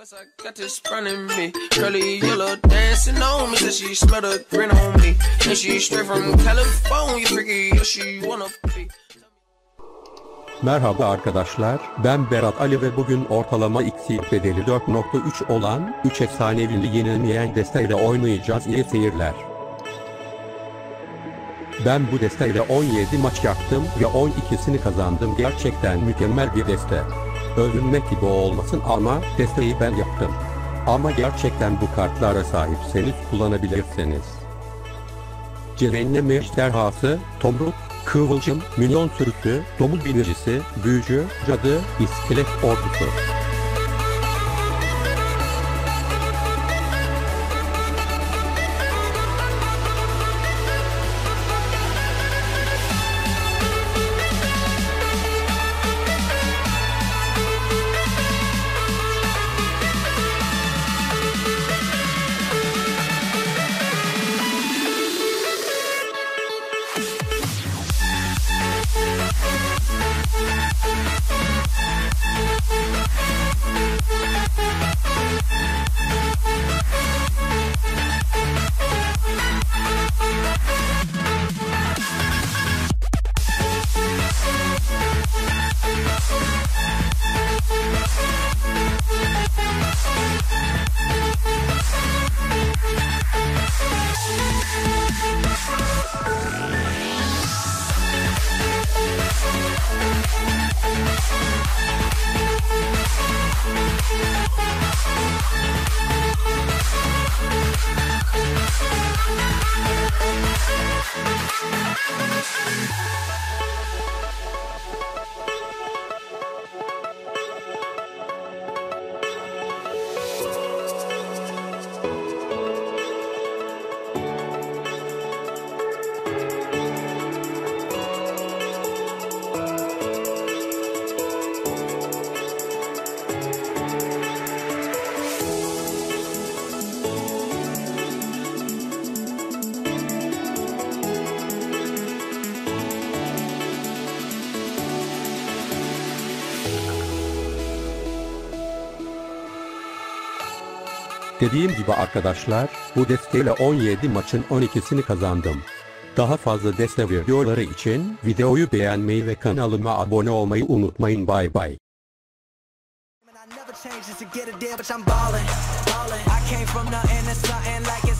Plus I got this running me. Curly yellow dancing on me. Said she smelled a grin on me. And she straight from California. Freaky, yeah, she wanna be. Merhaba arkadaşlar, ben Berat Ali ve bugün ortalama XP bedeli 4.3 olan 3 efsanevi yenilmeyen desteğiyle oynayacağız iyi seyirler. Ben bu desteğiyle 17 maç yaptım ve 12'sini kazandım gerçekten mükemmel bir deste. Övünmek gibi olmasın ama desteği ben yaptım. Ama gerçekten bu kartlara sahipseniz kullanabilirsiniz. Cehennem ejderhası, tomruk, kıvılcım, milyon sürüsü, domuz binicisi, büyücü, cadı, iskelet ordusu. Dediğim gibi arkadaşlar, bu desteğiyle 17 maçın 12'sini kazandım. Daha fazla deste videoları için videoyu beğenmeyi ve kanalıma abone olmayı unutmayın bay bay. Just to get a deal, but I'm ballin', ballin'. I came from nothing to something like